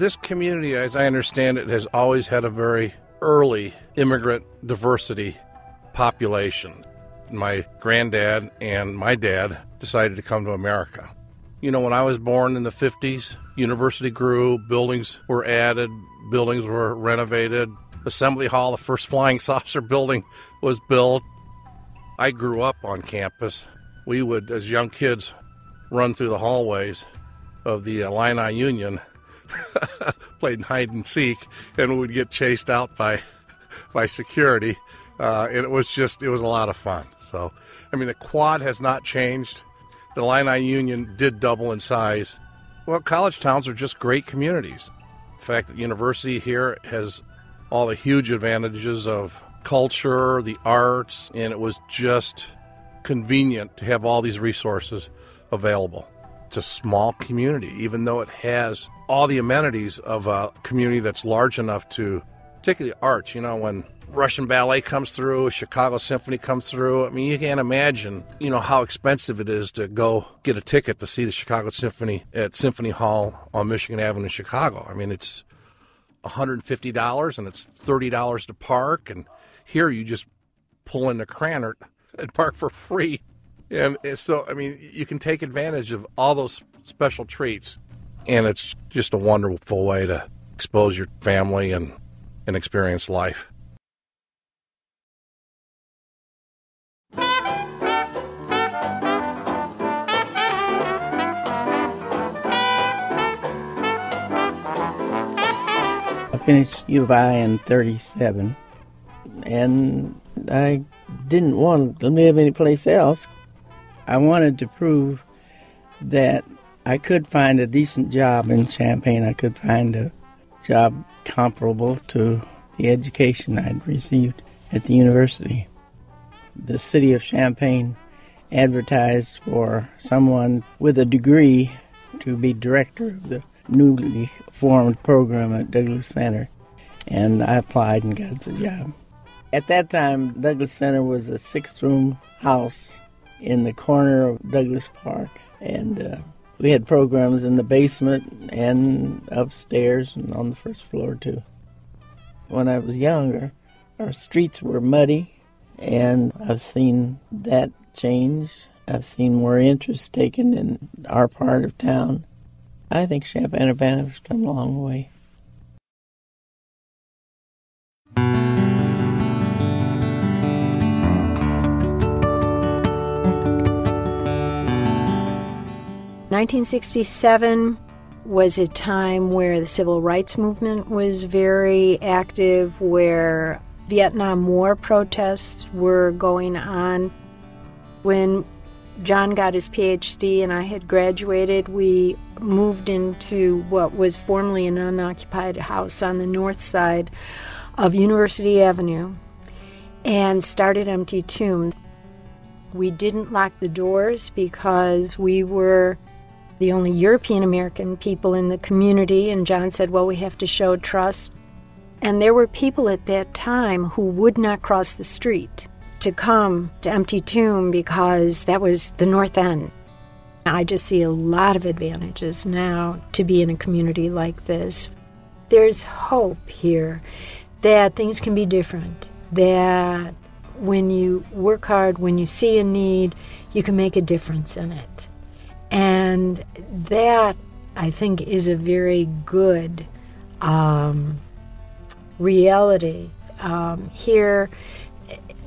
This community, as I understand it, has always had a very early immigrant diversity population. My granddad and my dad decided to come to America. You know, when I was born in the 50s, university grew, buildings were added, buildings were renovated. Assembly Hall, the first flying saucer building, was built. I grew up on campus. We would, as young kids, run through the hallways of the Illini Union, played hide and seek, and we would get chased out by by security. Uh, and it was just, it was a lot of fun. So, I mean, the quad has not changed. The Illini Union did double in size. Well, college towns are just great communities. The fact that university here has all the huge advantages of culture, the arts, and it was just convenient to have all these resources available. It's a small community, even though it has all the amenities of a community that's large enough to, particularly arts. You know, when Russian ballet comes through, Chicago Symphony comes through. I mean, you can't imagine, you know, how expensive it is to go get a ticket to see the Chicago Symphony at Symphony Hall on Michigan Avenue in Chicago. I mean, it's $150 and it's $30 to park. And here you just pull in the Krannert and park for free. And so, I mean, you can take advantage of all those special treats. And it's just a wonderful way to expose your family and, and experience life. I finished U of I in 37, and I didn't want to live anyplace else. I wanted to prove that I could find a decent job in Champaign. I could find a job comparable to the education I'd received at the university. The city of Champaign advertised for someone with a degree to be director of the newly formed program at Douglass Center, and I applied and got the job. At that time, Douglass Center was a six room house in the corner of Douglass Park, and uh, we had programs in the basement and upstairs and on the first floor, too. When I was younger, our streets were muddy, and I've seen that change. I've seen more interest taken in our part of town I think Champaign Urbana has come a long way. Nineteen sixty-seven was a time where the civil rights movement was very active, where Vietnam War protests were going on. When John got his PhD and I had graduated, we moved into what was formerly an unoccupied house on the north side of University Avenue and started Empty Tomb. We didn't lock the doors because we were the only European American people in the community, and John said, Well, we have to show trust. And there were people at that time who would not cross the street to come to Empty Tomb because that was the north end. I just see a lot of advantages now to be in a community like this. There's hope here that things can be different, that when you work hard, when you see a need, you can make a difference in it. And that, I think, is a very good um, reality. Um, here,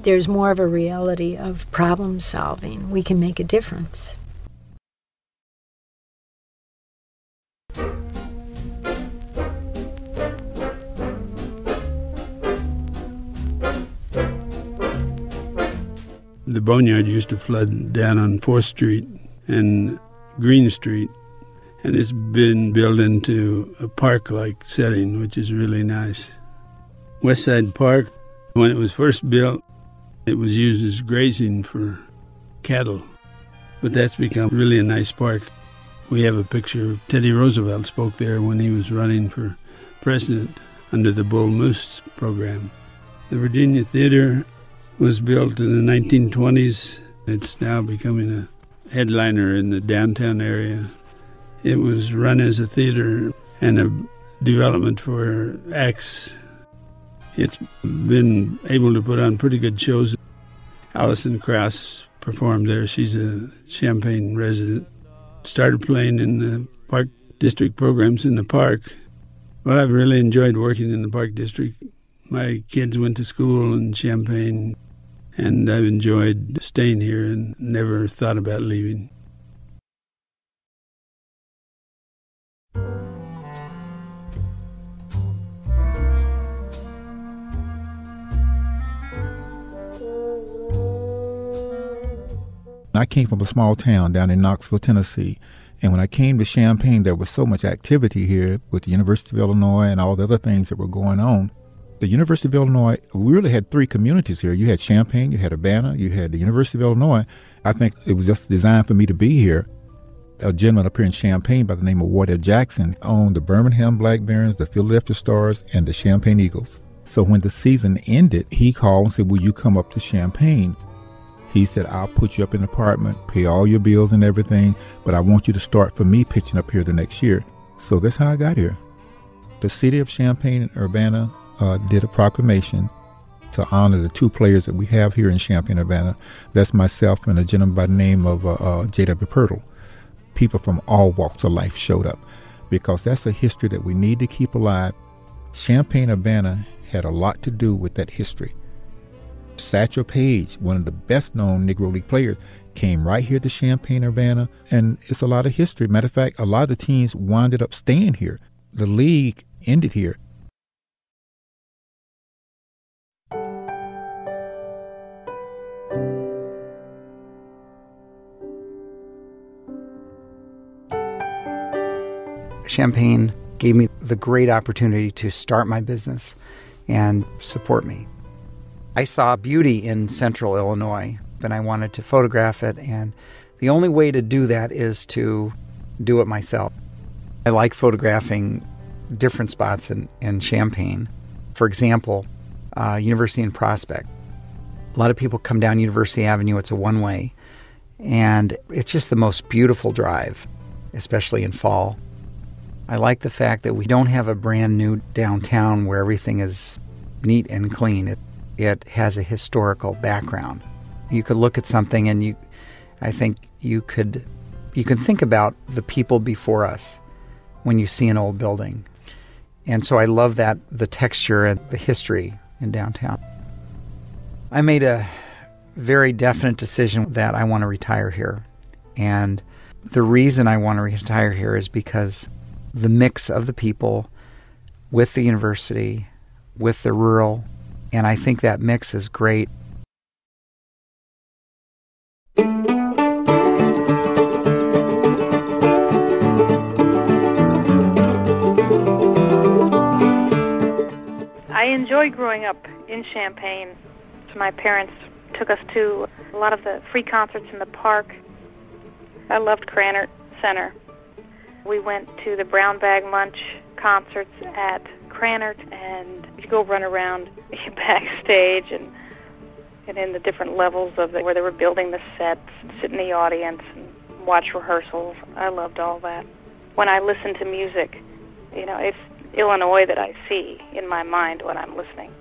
there's more of a reality of problem solving. We can make a difference. The boneyard used to flood down on 4th Street and Green Street, and it's been built into a park like setting, which is really nice. West Side Park, when it was first built, it was used as grazing for cattle, but that's become really a nice park. We have a picture of Teddy Roosevelt spoke there when he was running for president under the Bull Moose program. The Virginia Theater was built in the 1920s. It's now becoming a headliner in the downtown area. It was run as a theater and a development for acts. It's been able to put on pretty good shows. Alison Krauss performed there. She's a Champaign resident. Started playing in the park district programs in the park. Well, I've really enjoyed working in the park district. My kids went to school in Champaign, and I've enjoyed staying here and never thought about leaving. I came from a small town down in Knoxville, Tennessee. And when I came to Champaign, there was so much activity here with the University of Illinois and all the other things that were going on. The University of Illinois, we really had three communities here. You had Champaign, you had Urbana, you had the University of Illinois. I think it was just designed for me to be here. A gentleman up here in Champaign by the name of Wardell Jackson owned the Birmingham Black Barons, the Philadelphia Stars, and the Champaign Eagles. So when the season ended, he called and said, Will you come up to Champaign? He said, I'll put you up in an apartment, pay all your bills and everything, but I want you to start for me pitching up here the next year. So that's how I got here. The city of Champaign and Urbana uh, did a proclamation to honor the two players that we have here in Champaign, Urbana. That's myself and a gentleman by the name of uh, uh, J.W. Pirtle. People from all walks of life showed up because that's a history that we need to keep alive. Champaign, Urbana had a lot to do with that history. Satchel Paige, one of the best known Negro League players, came right here to Champaign Urbana, and it's a lot of history. Matter of fact, a lot of the teams wound up staying here. The league ended here. Champaign gave me the great opportunity to start my business and support me. I saw beauty in central Illinois and I wanted to photograph it. And the only way to do that is to do it myself. I like photographing different spots in, in Champaign. For example, uh, University and Prospect. A lot of people come down University Avenue, it's a one way, and it's just the most beautiful drive, especially in fall. I like the fact that we don't have a brand new downtown where everything is neat and clean. It, it has a historical background. You could look at something and you I think you could you can think about the people before us when you see an old building. And so I love that the texture and the history in downtown. I made a very definite decision that I want to retire here. And the reason I want to retire here is because the mix of the people with the university, with the rural, and I think that mix is great. I enjoy growing up in Champaign. My parents took us to a lot of the free concerts in the park. I loved Krannert Center. We went to the Brown Bag Munch concerts at Krannert, and you go run around backstage and and in the different levels of the, where they were building the sets, sit in the audience and watch rehearsals. I loved all that. When I listen to music, you know, it's Illinois that I see in my mind when I'm listening.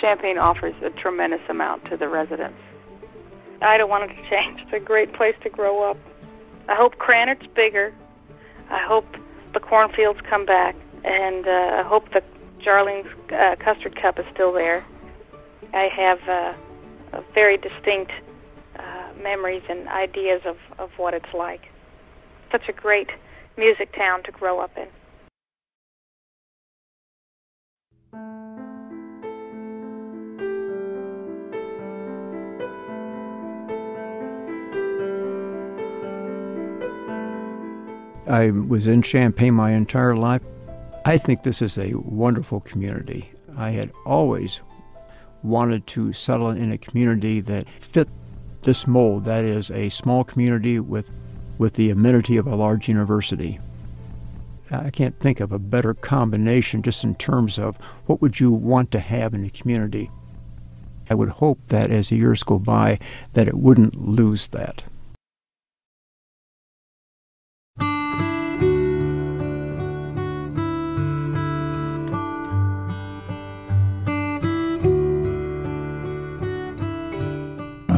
Champaign offers a tremendous amount to the residents. I don't want it to change. It's a great place to grow up. I hope Krannert's bigger. I hope the cornfields come back, and uh, I hope the Jarling's uh, Custard Cup is still there. I have uh, very distinct uh, memories and ideas of, of what it's like. Such a great music town to grow up in. I was in Champaign my entire life. I think this is a wonderful community. I had always wanted to settle in a community that fit this mold that is a small community with with the amenity of a large university. I can't think of a better combination just in terms of what would you want to have in a community. I would hope that as the years go by that it wouldn't lose that.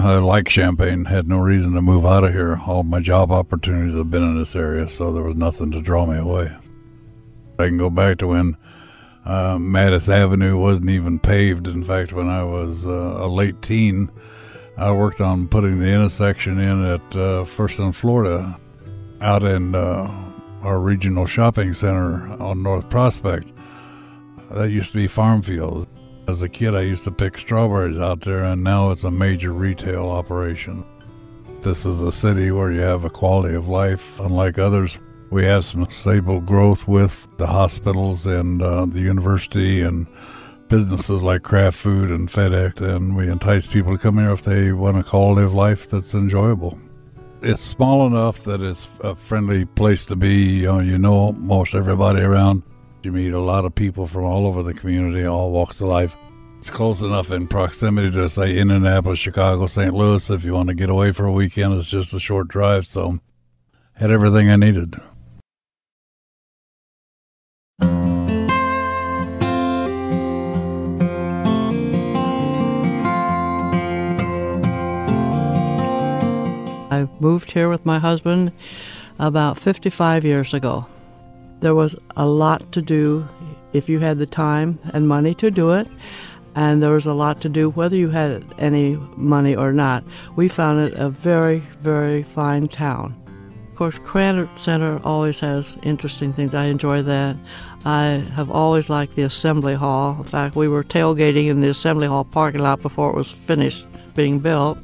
I like Champaign. Had no reason to move out of here. All my job opportunities have been in this area, so there was nothing to draw me away. I can go back to when uh, Mattis Avenue wasn't even paved. In fact, when I was uh, a late teen, I worked on putting the intersection in at uh, First and Florida out in uh, our regional shopping center on North Prospect. That used to be farm fields. As a kid, I used to pick strawberries out there, and now it's a major retail operation. This is a city where you have a quality of life unlike others. We have some stable growth with the hospitals and uh, the university and businesses like Kraft Food and FedEx, and we entice people to come here if they want a quality of life that's enjoyable. It's small enough that it's a friendly place to be. You know, you know most everybody around. You meet a lot of people from all over the community, all walks of life. It's close enough in proximity to, say, Indianapolis, Chicago, St. Louis. If you want to get away for a weekend, it's just a short drive. So, had everything I needed. I moved here with my husband about 55 years ago. There was a lot to do if you had the time and money to do it, and there was a lot to do whether you had any money or not. We found it a very, very fine town. Of course, Krannert Center always has interesting things. I enjoy that. I have always liked the Assembly Hall. In fact, we were tailgating in the Assembly Hall parking lot before it was finished being built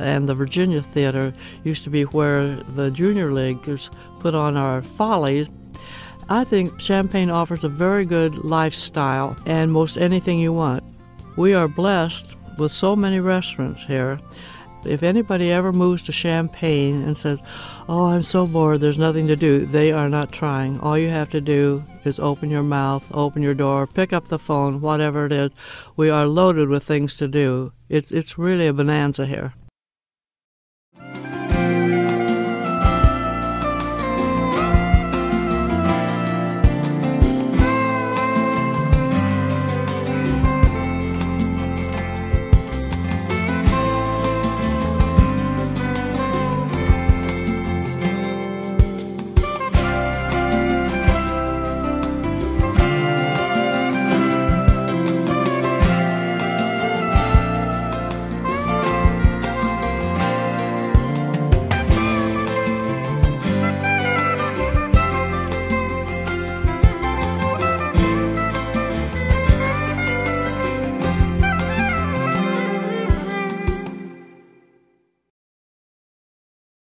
and the Virginia Theater used to be where the junior leaguers put on our follies. I think Champaign offers a very good lifestyle and most anything you want. We are blessed with so many restaurants here. If anybody ever moves to Champaign and says, Oh, I'm so bored, there's nothing to do, they are not trying. All you have to do is open your mouth, open your door, pick up the phone, whatever it is. We are loaded with things to do. It's, it's really a bonanza here.